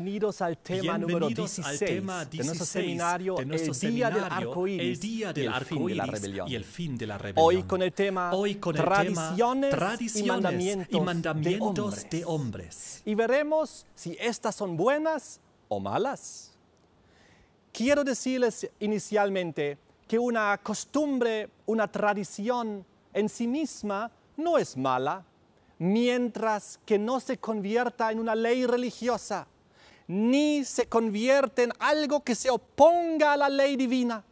Bienvenidos al tema número Bienvenidos 16, al tema de nuestro 16 seminario, de nuestro El Día del seminario, Arco Iris El Día del y el Arco fin de la rebelión. y el fin de la rebelión. Hoy con el tema Hoy con el tradiciones, Tradiciones y mandamientos, y mandamientos de, hombres. Y veremos si estas son buenas o malas. Quiero decirles inicialmente que una costumbre, una tradición en sí misma no es mala, mientras que no se convierta en una ley religiosa, ni se convierte en algo que se oponga a la ley divina.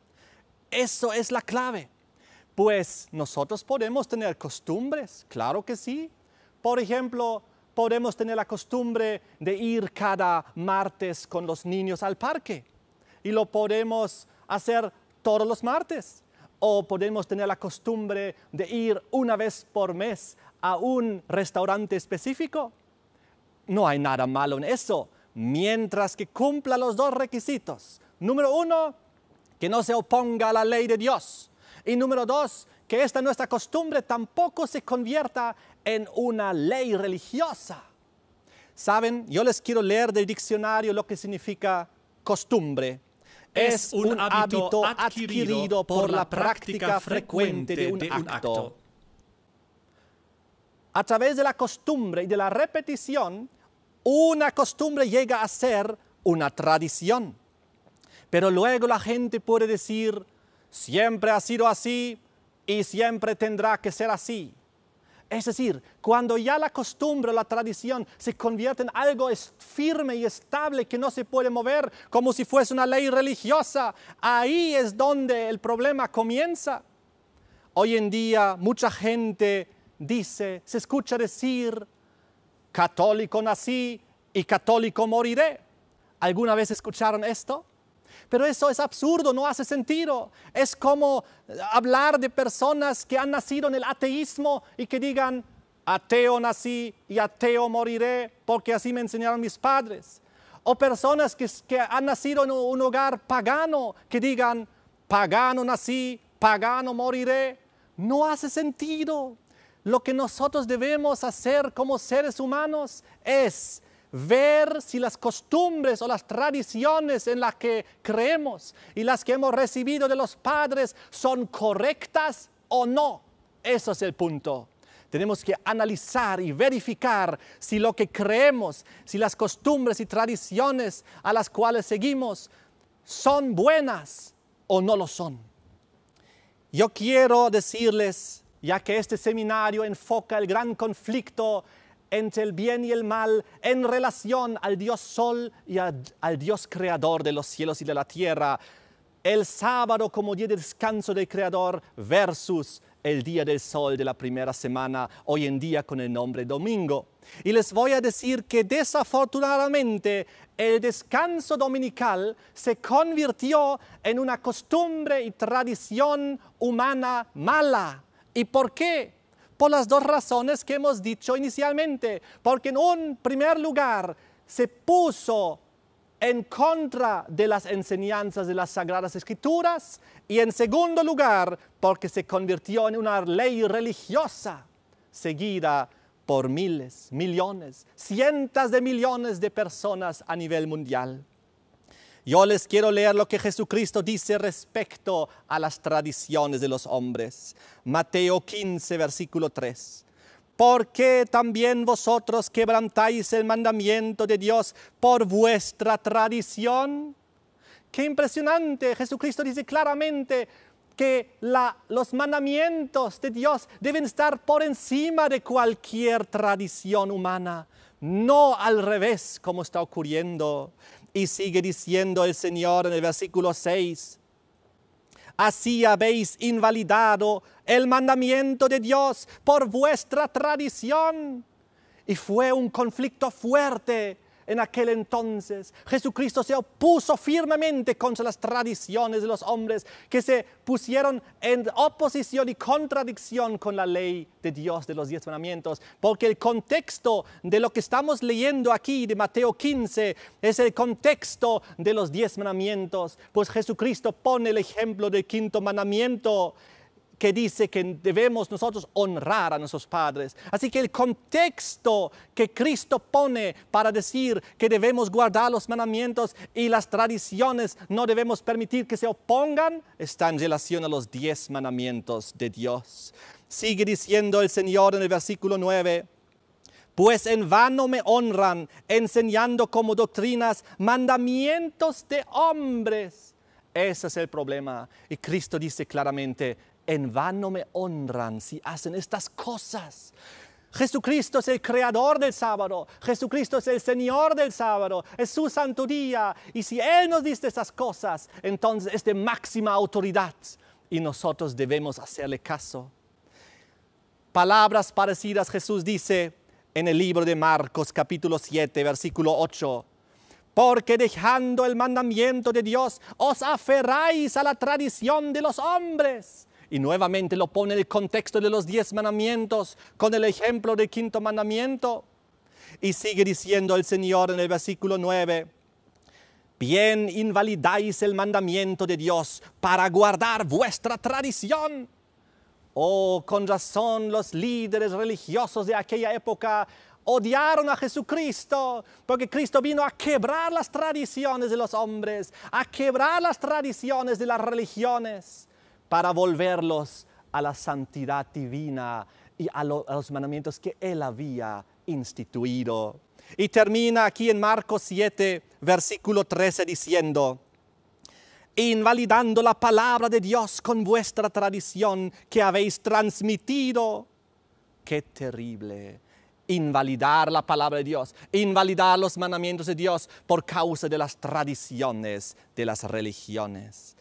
Eso es la clave. Pues nosotros podemos tener costumbres, claro que sí. Por ejemplo, podemos tener la costumbre de ir cada martes con los niños al parque y lo podemos hacer todos los martes. O podemos tener la costumbre de ir una vez por mes a un restaurante específico. No hay nada malo en eso, mientras que cumpla los dos requisitos. Número uno, que no se oponga a la ley de Dios. Y número dos, que esta nuestra costumbre tampoco se convierta en una ley religiosa. Saben, yo les quiero leer del diccionario lo que significa costumbre. Es, un, hábito, adquirido, por la práctica frecuente de un, acto. A través de la costumbre y de la repetición, una costumbre llega a ser una tradición. Pero luego la gente puede decir, siempre ha sido así y siempre tendrá que ser así. Es decir, cuando ya la costumbre o la tradición se convierte en algo firme y estable que no se puede mover, como si fuese una ley religiosa, ahí es donde el problema comienza. Hoy en día mucha gente dice, se escucha decir, católico nací y católico moriré. ¿Alguna vez escucharon esto? Pero eso es absurdo, no hace sentido. Es como hablar de personas que han nacido en el ateísmo y que digan, ateo nací y ateo moriré porque así me enseñaron mis padres. O personas que, que han nacido en un hogar pagano que digan, pagano nací, pagano moriré. No hace sentido. Lo que nosotros debemos hacer como seres humanos es ver si las costumbres o las tradiciones en las que creemos y las que hemos recibido de los padres son correctas o no. Eso es el punto. Tenemos que analizar y verificar si lo que creemos, si las costumbres y tradiciones a las cuales seguimos son buenas o no lo son. Yo quiero decirles, ya que este seminario enfoca el gran conflicto entre el bien y el mal en relación al Dios Sol y al Dios Creador de los cielos y de la tierra, el sábado como día de descanso del Creador versus el día del sol de la primera semana, hoy en día con el nombre domingo. Y les voy a decir que desafortunadamente el descanso dominical se convirtió en una costumbre y tradición humana mala. ¿Y por qué? Por las dos razones que hemos dicho inicialmente. Porque en un primer lugar se puso en contra de las enseñanzas de las Sagradas Escrituras y en segundo lugar porque se convirtió en una ley religiosa seguida por miles, millones, cientos de millones de personas a nivel mundial. Yo les quiero leer lo que Jesucristo dice respecto a las tradiciones de los hombres. Mateo 15, versículo 3. ¿Por qué también vosotros quebrantáis el mandamiento de Dios por vuestra tradición? Qué impresionante. Jesucristo dice claramente que los mandamientos de Dios deben estar por encima de cualquier tradición humana, no al revés como está ocurriendo. Y sigue diciendo el Señor en el versículo 6. Así habéis invalidado el mandamiento de Dios por vuestra tradición. Y fue un conflicto fuerte en aquel entonces. Jesucristo se opuso firmemente contra las tradiciones de los hombres que se pusieron en oposición y contradicción con la ley de Dios de los diez mandamientos. Porque el contexto de lo que estamos leyendo aquí de Mateo 15 es el contexto de los diez mandamientos. Pues Jesucristo pone el ejemplo del quinto mandamiento que dice que debemos nosotros honrar a nuestros padres. Así que el contexto que Cristo pone para decir que debemos guardar los mandamientos y las tradiciones no debemos permitir que se opongan está en relación a los diez mandamientos de Dios. Sigue diciendo el Señor en el versículo 9 pues en vano me honran enseñando como doctrinas mandamientos de hombres. Ese es el problema. Y Cristo dice claramente, en vano me honran si hacen estas cosas. Jesucristo es el creador del sábado, Jesucristo es el Señor del sábado, es su santo día. Y si Él nos dice estas cosas, entonces es de máxima autoridad y nosotros debemos hacerle caso. Palabras parecidas Jesús dice, en el libro de Marcos capítulo 7, versículo 8. Porque dejando el mandamiento de Dios, os aferráis a la tradición de los hombres. Y nuevamente lo pone en el contexto de los diez mandamientos, con el ejemplo del quinto mandamiento. Y sigue diciendo el Señor en el versículo 9, bien invalidáis el mandamiento de Dios para guardar vuestra tradición. Oh, con razón los líderes religiosos de aquella época odiaron a Jesucristo, porque Cristo vino a quebrar las tradiciones de los hombres, a quebrar las tradiciones de las religiones, para volverlos a la santidad divina y a, los mandamientos que Él había instituido. Y termina aquí en Marcos 7, versículo 13, diciendo, invalidando la palabra de Dios con vuestra tradición que habéis transmitido. Qué terrible. Invalidar la palabra de Dios, invalidar los mandamientos de Dios por causa de las tradiciones de las religiones.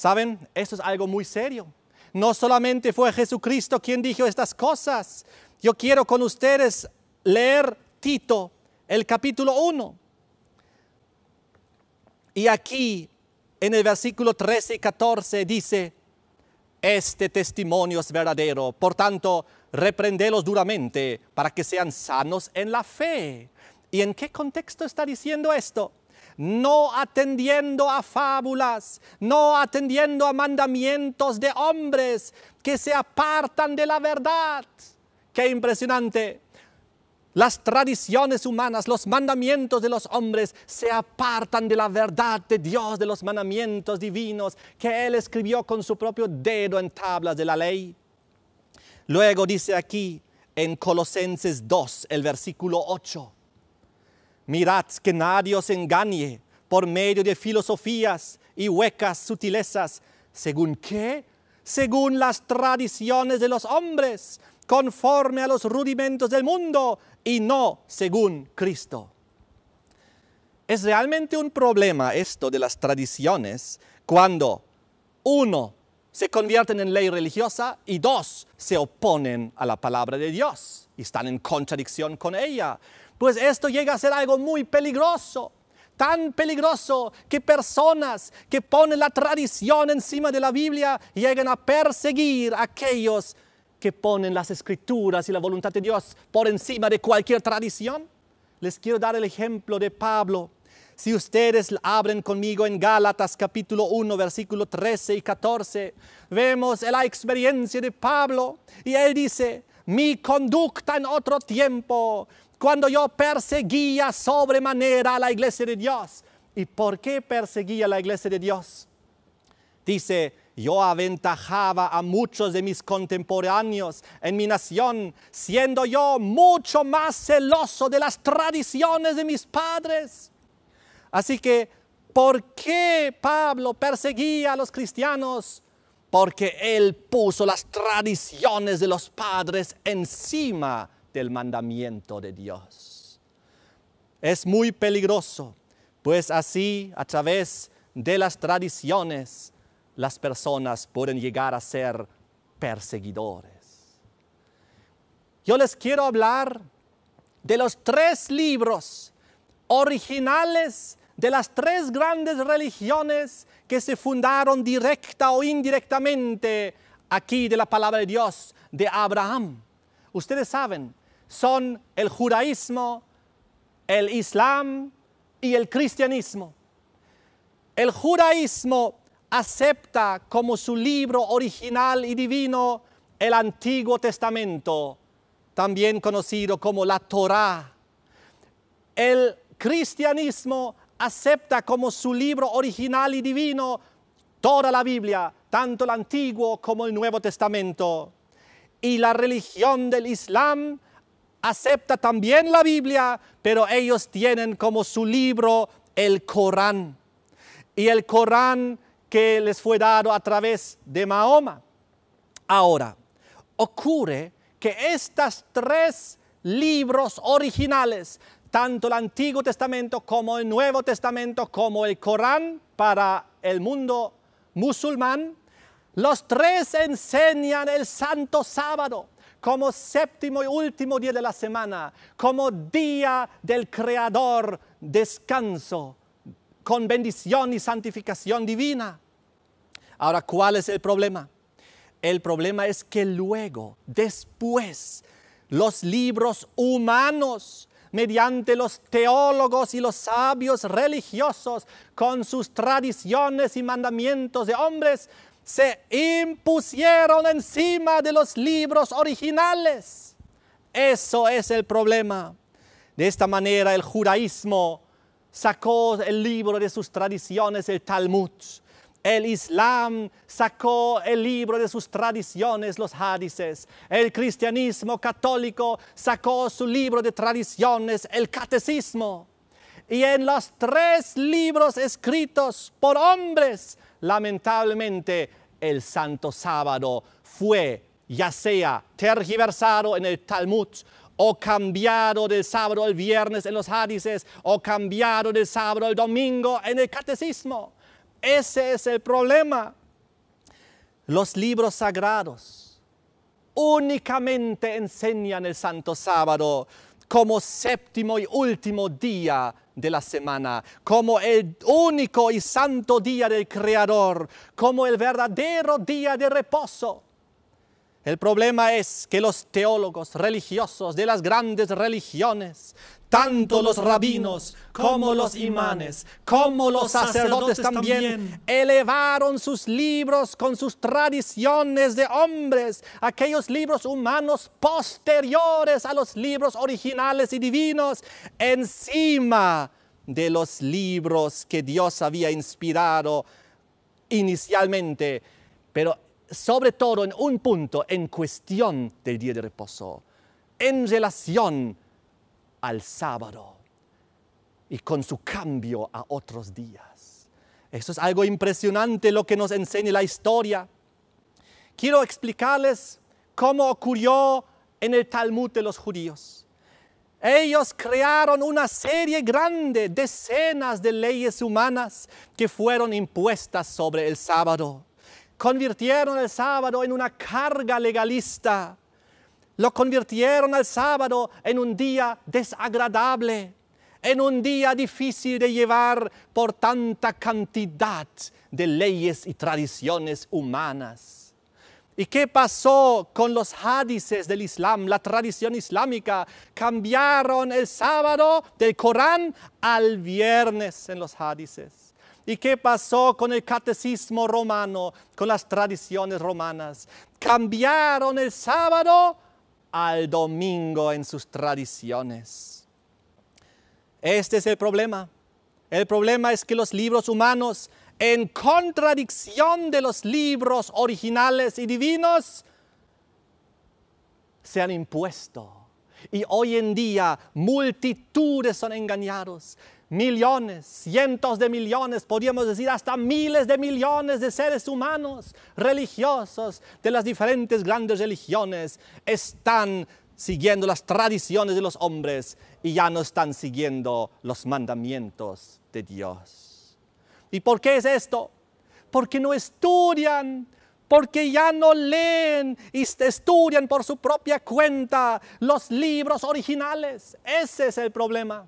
¿Saben? Esto es algo muy serio. No solamente fue Jesucristo quien dijo estas cosas. Yo quiero con ustedes leer Tito, el capítulo 1. Y aquí en el versículo 13 y 14 dice, este testimonio es verdadero, por tanto, reprendelos duramente para que sean sanos en la fe. ¿Y en qué contexto está diciendo esto? No atendiendo a fábulas, no atendiendo a mandamientos de hombres que se apartan de la verdad. Qué impresionante. Las tradiciones humanas, los mandamientos de los hombres se apartan de la verdad de Dios, de los mandamientos divinos que Él escribió con su propio dedo en tablas de la ley. Luego dice aquí en Colosenses 2, el versículo 8, mirad que nadie os engañe por medio de filosofías y huecas sutilezas, según qué? Según las tradiciones de los hombres, conforme a los rudimentos del mundo y no según Cristo. Es realmente un problema esto de las tradiciones cuando uno se convierten en ley religiosa y dos se oponen a la palabra de Dios y están en contradicción con ella. Pues esto llega a ser algo muy peligroso, tan peligroso que personas que ponen la tradición encima de la Biblia llegan a perseguir a aquellos que ponen las escrituras y la voluntad de Dios por encima de cualquier tradición? Les quiero dar el ejemplo de Pablo. Si ustedes abren conmigo en Gálatas capítulo 1, versículo 13 y 14, vemos la experiencia de Pablo y él dice, mi conducta en otro tiempo, cuando yo perseguía sobremanera a la iglesia de Dios. ¿Y por qué perseguía a la iglesia de Dios? Dice, yo aventajaba a muchos de mis contemporáneos en mi nación, siendo yo mucho más celoso de las tradiciones de mis padres. Así que, ¿por qué Pablo perseguía a los cristianos? Porque él puso las tradiciones de los padres encima del mandamiento de Dios. Es muy peligroso, pues así, a través de las tradiciones, las personas pueden llegar a ser perseguidores. Yo les quiero hablar de los tres libros originales de las tres grandes religiones que se fundaron directa o indirectamente aquí de la palabra de Dios de Abraham. Ustedes saben, son el judaísmo, el islam y el cristianismo. El judaísmo acepta como su libro original y divino el Antiguo Testamento, también conocido como la Torá. El cristianismo acepta como su libro original y divino toda la Biblia, tanto el Antiguo como el Nuevo Testamento. Y la religión del Islam acepta también la Biblia, pero ellos tienen como su libro el Corán. Y el Corán que les fue dado a través de Mahoma. Ahora, ocurre que estos tres libros originales, tanto el Antiguo Testamento como el Nuevo Testamento, como el Corán para el mundo musulmán, los tres enseñan el santo sábado como séptimo y último día de la semana, como día del Creador, descanso, con bendición y santificación divina. Ahora, ¿cuál es el problema? El problema es que luego, después, los libros humanos, mediante los teólogos y los sabios religiosos, con sus tradiciones y mandamientos de hombres, se impusieron encima de los libros originales. Eso es el problema. De esta manera el judaísmo sacó el libro de sus tradiciones, el Talmud. El Islam sacó el libro de sus tradiciones, los hadices. El cristianismo católico sacó su libro de tradiciones, el catecismo. Y en los tres libros escritos por hombres, lamentablemente el Santo Sábado fue ya sea tergiversado en el Talmud o cambiado del sábado al viernes en los hadices o cambiado del sábado al domingo en el catecismo. Ese es el problema. Los libros sagrados únicamente enseñan el Santo Sábado como séptimo y último día de la semana, como el único y santo día del Creador, como el verdadero día de reposo. El problema es que los teólogos religiosos de las grandes religiones, tanto los rabinos como los imanes, como los sacerdotes también, elevaron sus libros con sus tradiciones de hombres, aquellos libros humanos posteriores a los libros originales y divinos, encima de los libros que Dios había inspirado inicialmente, pero sobre todo en un punto, en cuestión del día de reposo, en relación al sábado y con su cambio a otros días. Eso es algo impresionante lo que nos enseña la historia. Quiero explicarles cómo ocurrió en el Talmud de los judíos. Ellos crearon una serie grande, decenas de leyes humanas que fueron impuestas sobre el sábado convirtieron el sábado en una carga legalista. Lo convirtieron el sábado en un día desagradable, en un día difícil de llevar por tanta cantidad de leyes y tradiciones humanas. ¿Y qué pasó con los hadices del Islam, la tradición islámica? Cambiaron el sábado del Corán al viernes en los hadices. ¿Y qué pasó con el catecismo romano, con las tradiciones romanas? Cambiaron el sábado al domingo en sus tradiciones. Este es el problema. El problema es que los libros humanos, en contradicción de los libros originales y divinos, se han impuesto. Y hoy en día multitudes son engañados millones, cientos de millones, podríamos decir hasta miles de millones de seres humanos religiosos de las diferentes grandes religiones están siguiendo las tradiciones de los hombres y ya no están siguiendo los mandamientos de Dios. ¿Y por qué es esto? Porque no estudian, porque ya no leen y estudian por su propia cuenta los libros originales. Ese es el problema.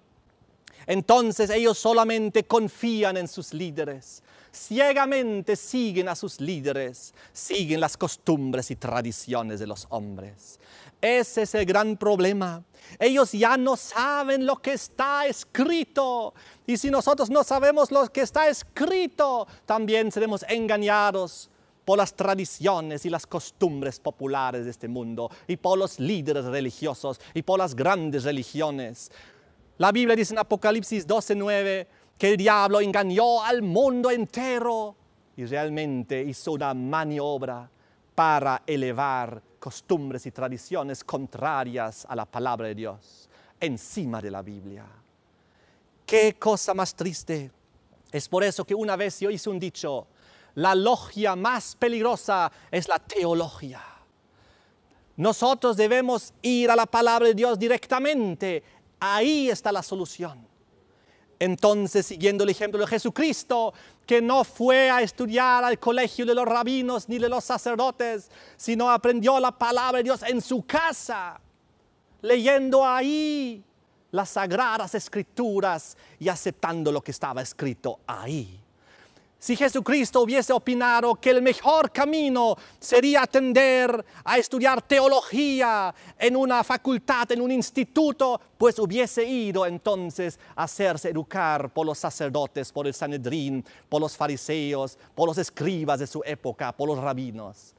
Entonces ellos solamente confían en sus líderes, ciegamente siguen a sus líderes, siguen las costumbres y tradiciones de los hombres. Ese es el gran problema. Ellos ya no saben lo que está escrito. Y si nosotros no sabemos lo que está escrito, también seremos engañados por las tradiciones y las costumbres populares de este mundo, y por los líderes religiosos, y por las grandes religiones. La Biblia dice en Apocalipsis 12:9 que el diablo engañó al mundo entero y realmente hizo una maniobra para elevar costumbres y tradiciones contrarias a la palabra de Dios encima de la Biblia. Qué cosa más triste. Es por eso que una vez yo hice un dicho, la logia más peligrosa es la teología. Nosotros debemos ir a la palabra de Dios directamente. Ahí está la solución. Entonces, siguiendo el ejemplo de Jesucristo, que no fue a estudiar al colegio de los rabinos ni de los sacerdotes, sino aprendió la palabra de Dios en su casa, leyendo ahí las sagradas escrituras y aceptando lo que estaba escrito ahí. Si Jesucristo hubiese opinado que el mejor camino sería atender a estudiar teología en una facultad, en un instituto, pues hubiese ido entonces a hacerse educar por los sacerdotes, por el Sanedrín, por los fariseos, por los escribas de su época, por los rabinos.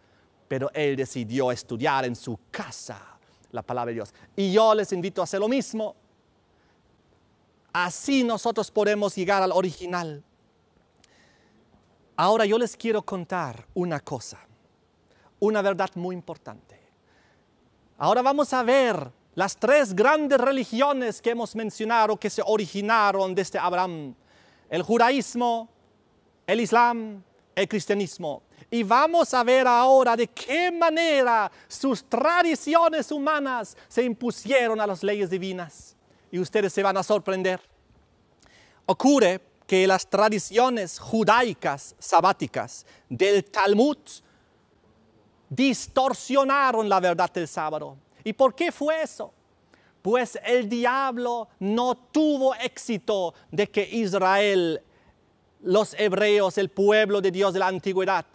Pero él decidió estudiar en su casa la palabra de Dios. Y yo les invito a hacer lo mismo. Así nosotros podemos llegar al original Ahora yo les quiero contar una cosa, una verdad muy importante. Ahora vamos a ver las tres grandes religiones que hemos mencionado que se originaron desde Abraham. El judaísmo, el islam, el cristianismo. Y vamos a ver ahora de qué manera sus tradiciones humanas se impusieron a las leyes divinas. Y ustedes se van a sorprender. Ocurre que las tradiciones judaicas sabáticas del Talmud distorsionaron la verdad del sábado. ¿Y por qué fue eso? Pues el diablo no tuvo éxito de que Israel, los hebreos, el pueblo de Dios de la antigüedad,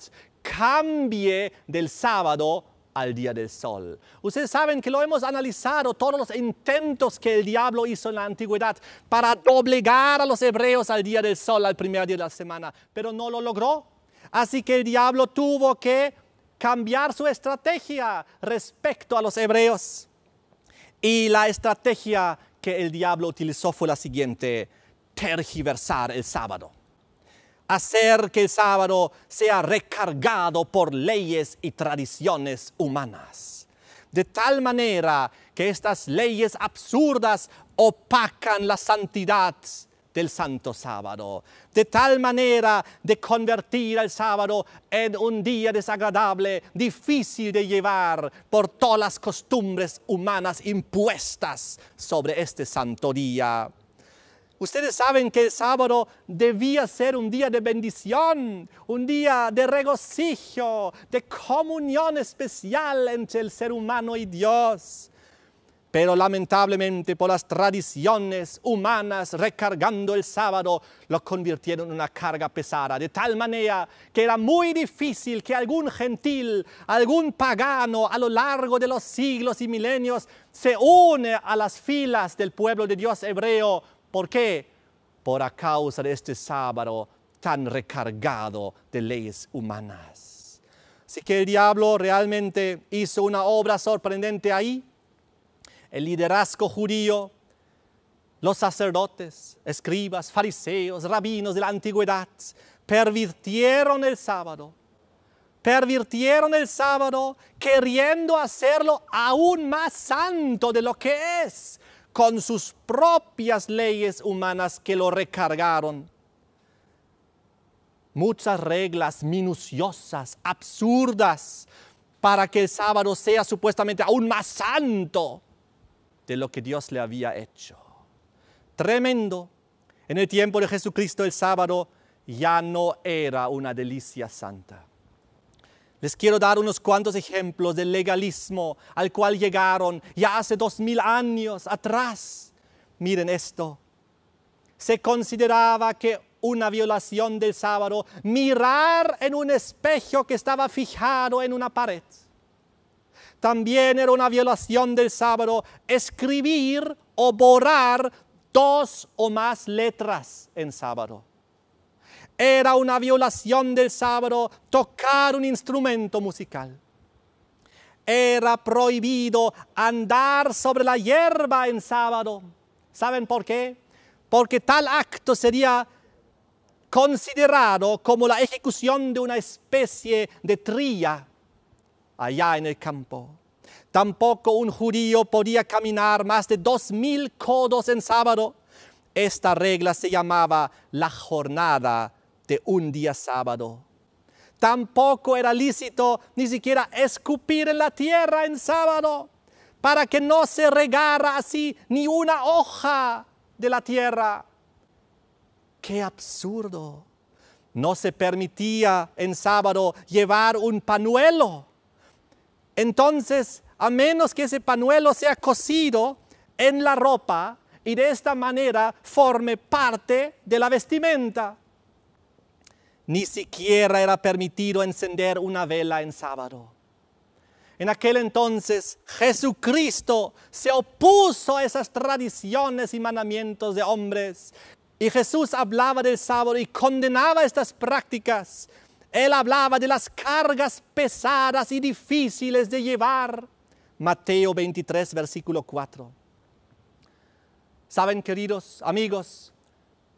cambie del sábado al día del sol. Ustedes saben que lo hemos analizado, todos los intentos que el diablo hizo en la antigüedad para doblegar a los hebreos al día del sol, al primer día de la semana, pero no lo logró. Así que el diablo tuvo que cambiar su estrategia respecto a los hebreos. Y la estrategia que el diablo utilizó fue la siguiente, tergiversar el sábado hacer que el sábado sea recargado por leyes y tradiciones humanas. De tal manera que estas leyes absurdas opacan la santidad del santo sábado, de tal manera de convertir el sábado en un día desagradable, difícil de llevar por todas las costumbres humanas impuestas sobre este santo día. Ustedes saben que el sábado debía ser un día de bendición, un día de regocijo, de comunión especial entre el ser humano y Dios. Pero lamentablemente por las tradiciones humanas recargando el sábado lo convirtieron en una carga pesada, de tal manera que era muy difícil que algún gentil, algún pagano a lo largo de los siglos y milenios se une a las filas del pueblo de Dios hebreo ¿Por qué? Por a causa de este sábado tan recargado de leyes humanas. Así que el diablo realmente hizo una obra sorprendente ahí. El liderazgo judío, los sacerdotes, escribas, fariseos, rabinos de la antigüedad, pervirtieron el sábado. Pervirtieron el sábado queriendo hacerlo aún más santo de lo que es con sus propias leyes humanas que lo recargaron. Muchas reglas minuciosas, absurdas, para que el sábado sea supuestamente aún más santo de lo que Dios le había hecho. Tremendo. En el tiempo de Jesucristo el sábado ya no era una delicia santa. Les quiero dar unos cuantos ejemplos del legalismo al cual llegaron ya hace dos mil años atrás. Miren esto. Se consideraba que una violación del sábado mirar en un espejo que estaba fijado en una pared. También era una violación del sábado escribir o borrar dos o más letras en sábado. Era una violación del sábado tocar un instrumento musical. Era prohibido andar sobre la hierba en sábado. ¿Saben por qué? Porque tal acto sería considerado como la ejecución de una especie de trilla allá en el campo. Tampoco un judío podía caminar más de dos mil codos en sábado. Esta regla se llamaba la jornada de un día sábado. Tampoco era lícito ni siquiera escupir en la tierra en sábado para que no se regara así ni una hoja de la tierra. ¡Qué absurdo! No se permitía en sábado llevar un panuelo. Entonces, a menos que ese panuelo sea cosido en la ropa y de esta manera forme parte de la vestimenta. Ni siquiera era permitido encender una vela en sábado. En aquel entonces Jesucristo se opuso a esas tradiciones y mandamientos de hombres. Y Jesús hablaba del sábado y condenaba estas prácticas. Él hablaba de las cargas pesadas y difíciles de llevar. Mateo 23, versículo 4. Saben, queridos amigos,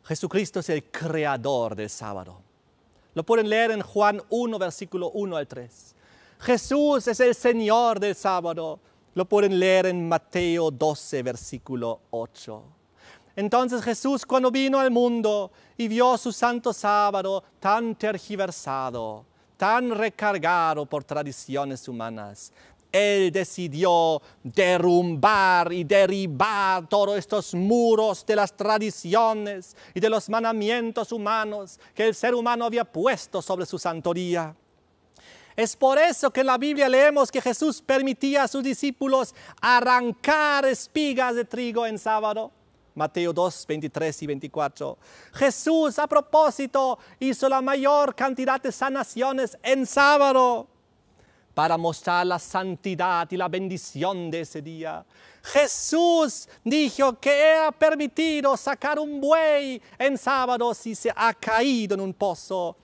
Jesucristo es el creador del sábado. Lo pueden leer en Juan 1, versículo 1 al 3. Jesús es el Señor del sábado. Lo pueden leer en Mateo 12, versículo 8. Entonces Jesús cuando vino al mundo y vio su santo sábado tan tergiversado, tan recargado por tradiciones humanas, él decidió derrumbar y derribar todos estos muros de las tradiciones y de los mandamientos humanos que el ser humano había puesto sobre su santoría. Es por eso que en la Biblia leemos que Jesús permitía a sus discípulos arrancar espigas de trigo en sábado. Mateo 2, 23 y 24. Jesús a propósito hizo la mayor cantidad de sanaciones en sábado para mostrar la santidad y la bendición de ese día. Jesús dijo que era permitido sacar un buey en sábado si se ha caído en un pozo.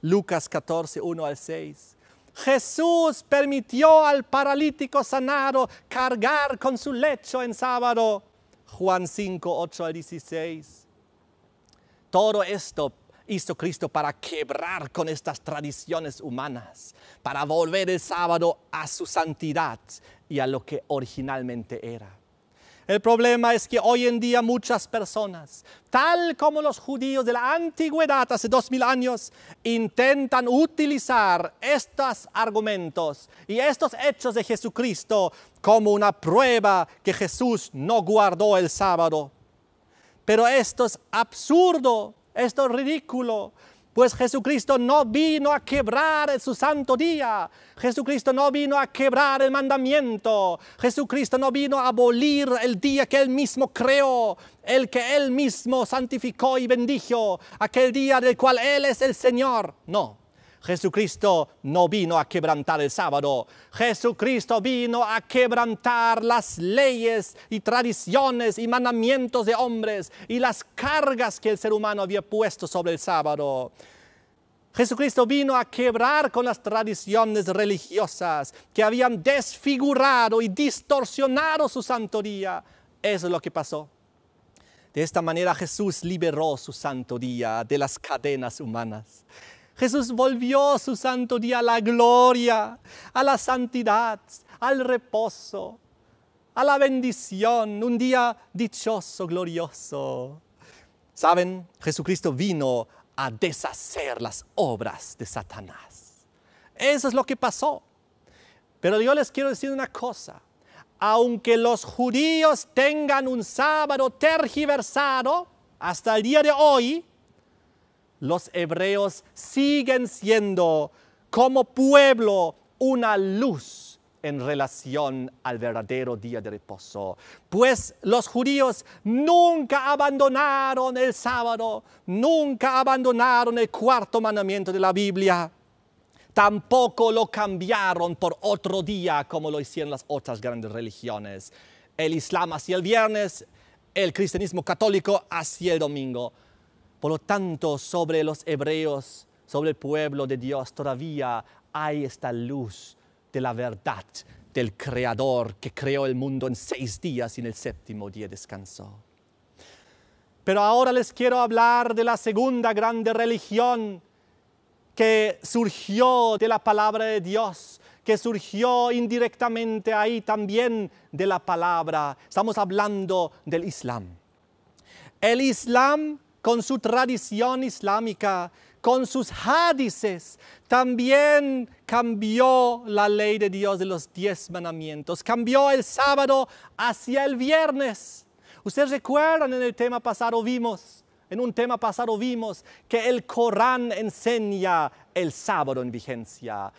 Lucas 14, 1 al 6. Jesús permitió al paralítico sanado cargar con su lecho en sábado. Juan 5, 8 al 16. Todo esto hizo Cristo para quebrar con estas tradiciones humanas, para volver el sábado a su santidad y a lo que originalmente era. El problema es que hoy en día muchas personas, tal como los judíos de la antigüedad hace dos mil años, intentan utilizar estos argumentos y estos hechos de Jesucristo como una prueba que Jesús no guardó el sábado. Pero esto es absurdo esto es ridículo, pues Jesucristo no vino a quebrar su santo día. Jesucristo no vino a quebrar el mandamiento. Jesucristo no vino a abolir el día que Él mismo creó, el que Él mismo santificó y bendijo, aquel día del cual Él es el Señor. No. Jesucristo no vino a quebrantar el sábado. Jesucristo vino a quebrantar las leyes y tradiciones y mandamientos de hombres y las cargas que el ser humano había puesto sobre el sábado. Jesucristo vino a quebrar con las tradiciones religiosas que habían desfigurado y distorsionado su santoría. Eso es lo que pasó. De esta manera Jesús liberó su santo día de las cadenas humanas. Jesús volvió su santo día a la gloria, a la santidad, al reposo, a la bendición, un día dichoso, glorioso. Saben, Jesucristo vino a deshacer las obras de Satanás. Eso es lo que pasó. Pero yo les quiero decir una cosa. Aunque los judíos tengan un sábado tergiversado hasta el día de hoy, los hebreos siguen siendo como pueblo una luz en relación al verdadero día de reposo. Pues los judíos nunca abandonaron el sábado, nunca abandonaron el cuarto mandamiento de la Biblia. Tampoco lo cambiaron por otro día como lo hicieron las otras grandes religiones. El Islam hacia el viernes, el cristianismo católico hacia el domingo. Por lo tanto, sobre los hebreos, sobre el pueblo de Dios, todavía hay esta luz de la verdad del Creador que creó el mundo en seis días y en el séptimo día descansó. Pero ahora les quiero hablar de la segunda grande religión que surgió de la palabra de Dios, que surgió indirectamente ahí también de la palabra. Estamos hablando del Islam. El Islam, con su tradición islámica, con sus hadices, también cambió la ley de Dios de los diez mandamientos, cambió el sábado hacia el viernes. Ustedes recuerdan en el tema pasado vimos, en un tema pasado vimos que el Corán enseña el sábado en vigencia.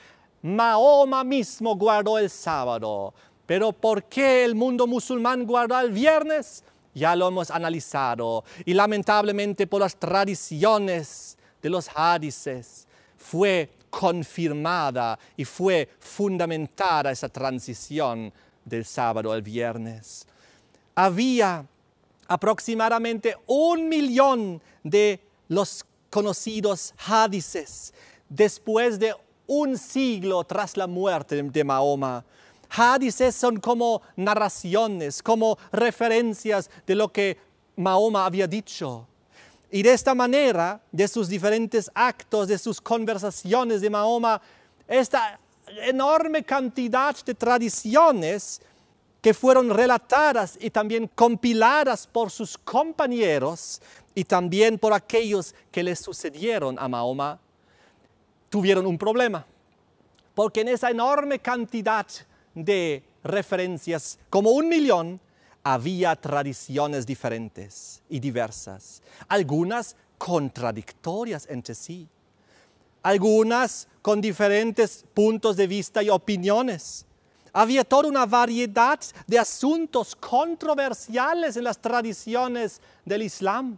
Mahoma mismo guardó el sábado. Pero ¿por qué el mundo musulmán guarda el viernes? Ya lo hemos analizado. Y lamentablemente por las tradiciones de los hadices fue confirmada y fue fundamentada esa transición del sábado al viernes. Había aproximadamente un millón de los conocidos hadices después de un siglo tras la muerte de Mahoma. Hadices son como narraciones, como referencias de lo que Mahoma había dicho. Y de esta manera, de sus diferentes actos, de sus conversaciones de Mahoma, esta enorme cantidad de tradiciones que fueron relatadas y también compiladas por sus compañeros y también por aquellos que le sucedieron a Mahoma, tuvieron un problema. Porque en esa enorme cantidad de referencias, como un millón, había tradiciones diferentes y diversas, algunas contradictorias entre sí, algunas con diferentes puntos de vista y opiniones. Había toda una variedad de asuntos controversiales en las tradiciones del Islam.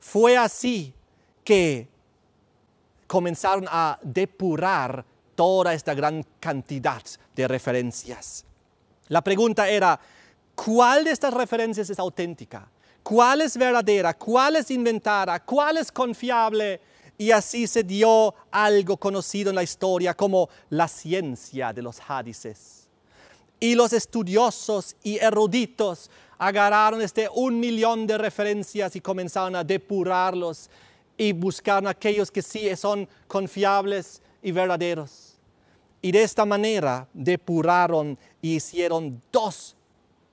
Fue así que comenzaron a depurar toda esta gran cantidad de referencias. La pregunta era, ¿Cuál de estas referencias es auténtica? ¿Cuál es verdadera? ¿Cuál es inventada? ¿Cuál es confiable? Y así se dio algo conocido en la historia como la ciencia de los hadices. Y los estudiosos y eruditos agarraron este un millón de referencias y comenzaron a depurarlos y buscaron aquellos que sí son confiables y verdaderos. Y de esta manera depuraron y hicieron dos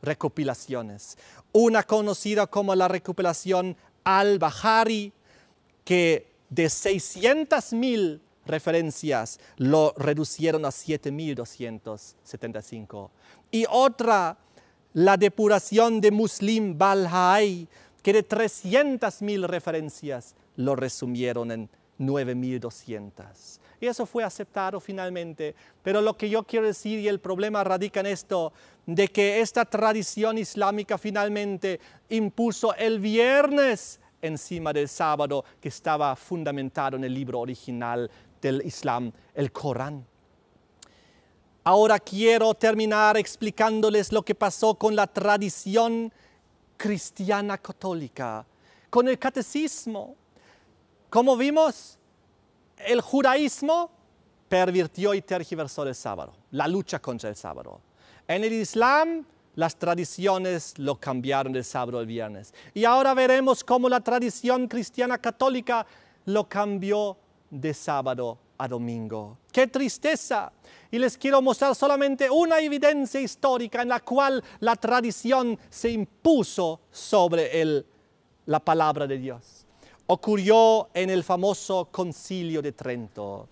recopilaciones. Una conocida como la recopilación Al-Bahari, que de 600 mil referencias lo reducieron a 7.275. Y otra, la depuración de Muslim Balhai, que de 300 mil referencias lo resumieron en 9.200. Y eso fue aceptado finalmente. Pero lo que yo quiero decir y el problema radica en esto, de que esta tradición islámica finalmente impuso el viernes encima del sábado que estaba fundamentado en el libro original del Islam, el Corán. Ahora quiero terminar explicándoles lo que pasó con la tradición cristiana católica, con el catecismo. Como vimos, el judaísmo pervirtió y tergiversó el sábado, la lucha contra el sábado. En el Islam, las tradiciones lo cambiaron del sábado al viernes. Y ahora veremos cómo la tradición cristiana católica lo cambió de sábado a domingo. ¡Qué tristeza! Y les quiero mostrar solamente una evidencia histórica en la cual la tradición se impuso sobre la palabra de Dios. Ocurrió en el famoso concilio de Trento.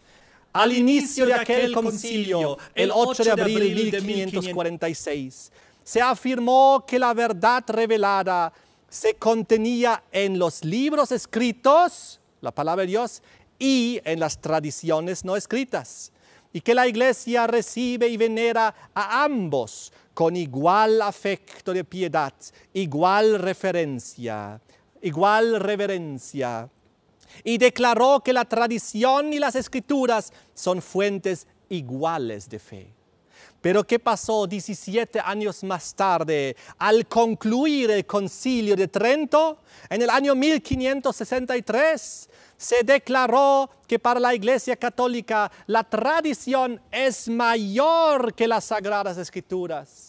Al inicio de aquel concilio, el 8 de abril de 1546, se afirmó que la verdad revelada se contenía en los libros escritos, la palabra de Dios, y en las tradiciones no escritas. y que la iglesia recibe y venera a ambos con igual afecto de piedad, igual referencia, igual reverencia. Y declaró que la tradición y las escrituras son fuentes iguales de fe. Pero ¿qué pasó 17 años más tarde al concluir el concilio de Trento? En el año 1563 se declaró que para la Iglesia Católica la tradición es mayor que las Sagradas Escrituras.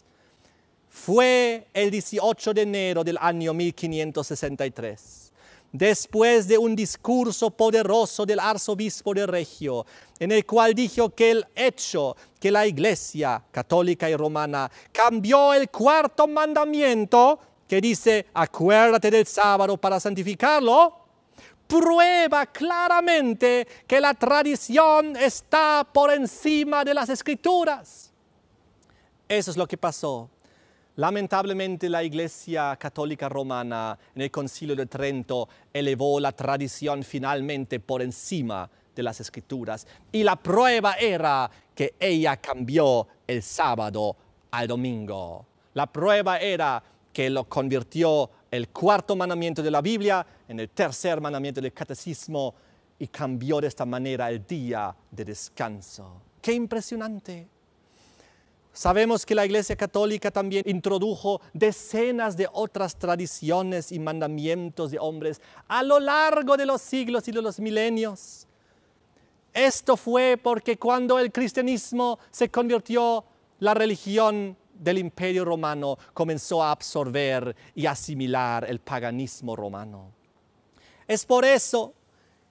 Fue el 18 de enero del año 1563 después de un discurso poderoso del arzobispo de Regio, en el cual dijo que el hecho que la Iglesia católica y romana cambió el cuarto mandamiento, que dice, acuérdate del sábado para santificarlo, prueba claramente que la tradición está por encima de las escrituras. Eso es lo que pasó Lamentablemente la Iglesia Católica Romana en el Concilio de Trento elevó la tradición finalmente por encima de las escrituras y la prueba era que ella cambió el sábado al domingo. La prueba era que lo convirtió el cuarto mandamiento de la Biblia en el tercer mandamiento del catecismo y cambió de esta manera el día de descanso. ¡Qué impresionante! Sabemos que la Iglesia Católica también introdujo decenas de otras tradiciones y mandamientos de hombres a lo largo de los siglos y de los milenios. Esto fue porque cuando el cristianismo se convirtió la religión del imperio romano comenzó a absorber y asimilar el paganismo romano. Es por eso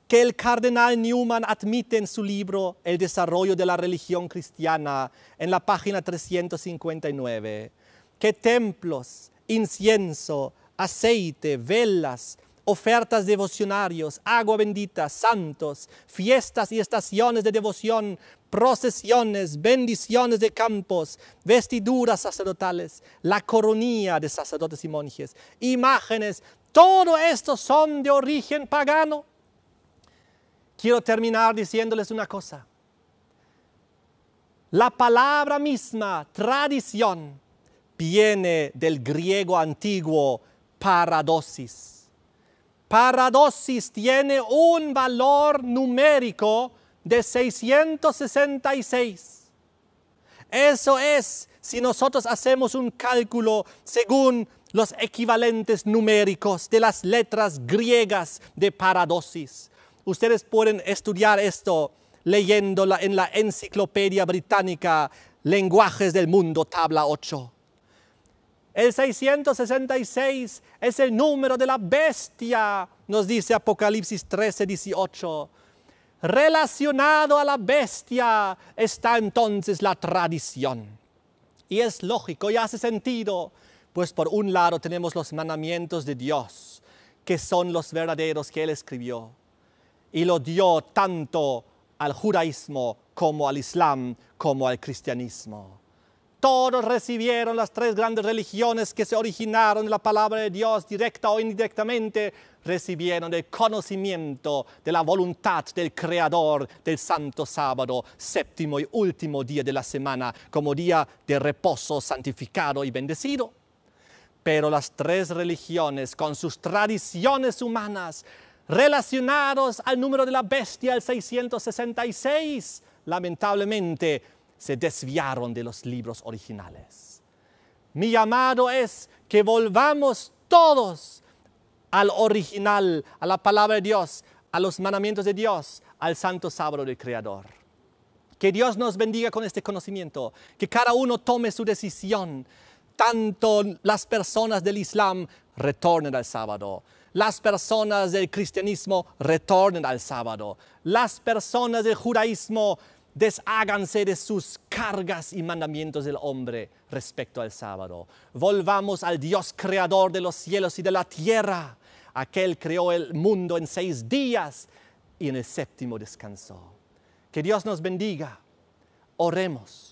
que el cardenal Newman admite en su libro El desarrollo de la religión cristiana en la página 359, que templos, incienso, aceite, velas, ofertas devocionarios, agua bendita, santos, fiestas y estaciones de devoción, procesiones, bendiciones de campos, vestiduras sacerdotales, la coronía de sacerdotes y monjes, imágenes, todo esto son de origen pagano quiero terminar diciéndoles una cosa. La palabra misma, tradición, viene del griego antiguo paradosis. Paradosis tiene un valor numérico de 666. Eso es si nosotros hacemos un cálculo según los equivalentes numéricos de las letras griegas de paradosis. Ustedes pueden estudiar esto leyéndola en la Enciclopedia Británica Lenguajes del Mundo, tabla 8. El 666 es el número de la bestia, nos dice Apocalipsis 13, 18. Relacionado a la bestia está entonces la tradición. Y es lógico y hace sentido, pues por un lado tenemos los mandamientos de Dios, que son los verdaderos que Él escribió y lo dio tanto al judaísmo como al islam como al cristianismo. Todos recibieron las tres grandes religiones que se originaron en la palabra de Dios, directa o indirectamente, recibieron el conocimiento de la voluntad del Creador del Santo Sábado, séptimo y último día de la semana, como día de reposo santificado y bendecido. Pero las tres religiones, con sus tradiciones humanas, relacionados al número de la bestia, el 666, lamentablemente se desviaron de los libros originales. Mi llamado es que volvamos todos al original, a la palabra de Dios, a los mandamientos de Dios, al santo sábado del Creador. Que Dios nos bendiga con este conocimiento, que cada uno tome su decisión, tanto las personas del Islam retornen al sábado, las personas del cristianismo retornen al sábado. Las personas del judaísmo desháganse de sus cargas y mandamientos del hombre respecto al sábado. Volvamos al Dios creador de los cielos y de la tierra. Aquel creó el mundo en seis días y en el séptimo descansó. Que Dios nos bendiga. Oremos.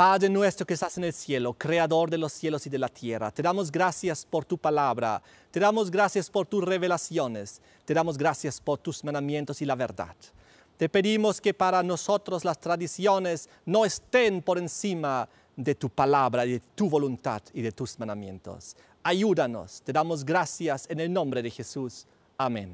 Padre nuestro que estás en el cielo, creador de los cielos y de la tierra, te damos gracias por tu palabra, te damos gracias por tus revelaciones, te damos gracias por tus mandamientos y la verdad. Te pedimos que para nosotros las tradiciones no estén por encima de tu palabra, de tu voluntad y de tus mandamientos. Ayúdanos, te damos gracias en el nombre de Jesús. Amén.